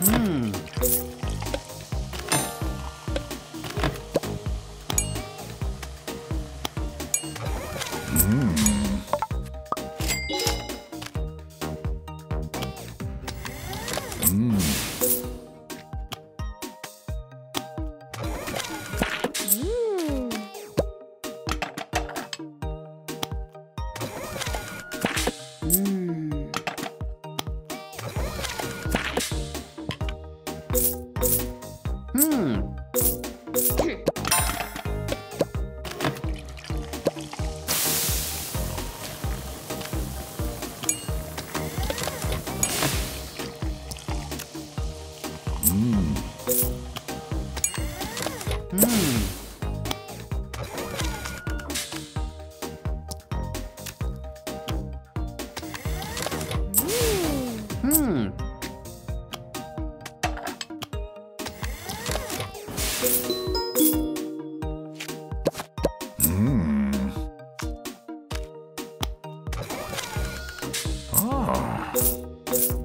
Hmm. Mmm. mmm. Oh.